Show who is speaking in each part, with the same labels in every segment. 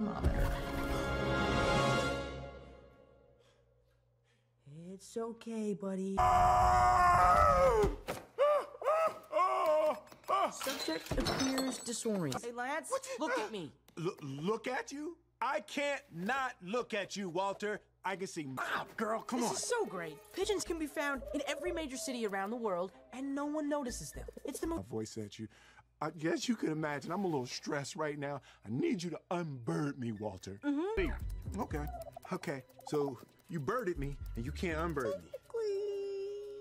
Speaker 1: Monitor. It's okay, buddy. Subject appears disoriented. Hey, Lance, look at me.
Speaker 2: L- look at you? I can't not look at you, Walter. I can see. Ah, girl, come
Speaker 1: This
Speaker 2: on.
Speaker 1: This is so great. Pigeons can be found in every major city around the world, and no one notices them. It's the most.
Speaker 2: voice at you. I guess you can imagine. I'm a little stressed right now. I need you to unbird me, Walter. Mm-hmm. Okay. Okay. So you birded me, and you can't unbird me.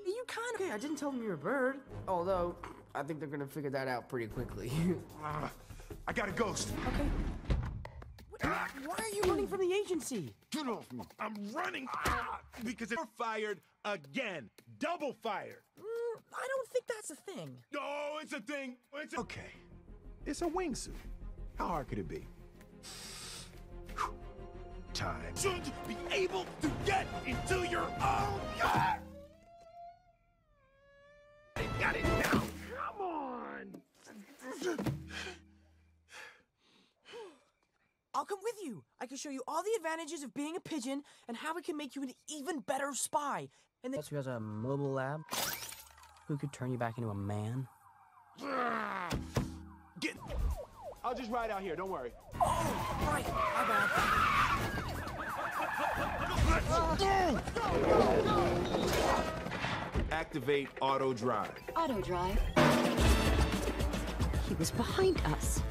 Speaker 1: You kind of. Okay, I didn't tell them you're a bird. Although, I think they're gonna figure that out pretty quickly.
Speaker 2: Ah, I got a ghost.
Speaker 1: okay. Wh- Why are you running from the agency?
Speaker 2: Get off me. I'm running ah, because you're fired again. Double fired.
Speaker 1: Mm, I don't think that's a thing.
Speaker 2: No, it's a thing. It's a- okay. It's a wingsuit. How hard could it be? Time. Should be able to get into your own car. I got it now. Come on.
Speaker 1: I'll come with you. I can show you all the advantages of being a pigeon and how it can make you an even better spy. And then who has a mobile lab who could turn you back into a man.
Speaker 2: Get. I'll just ride out here. Don't worry.
Speaker 1: Oh, right. My bad.
Speaker 2: Activate auto drive.
Speaker 3: Auto drive. He was behind us.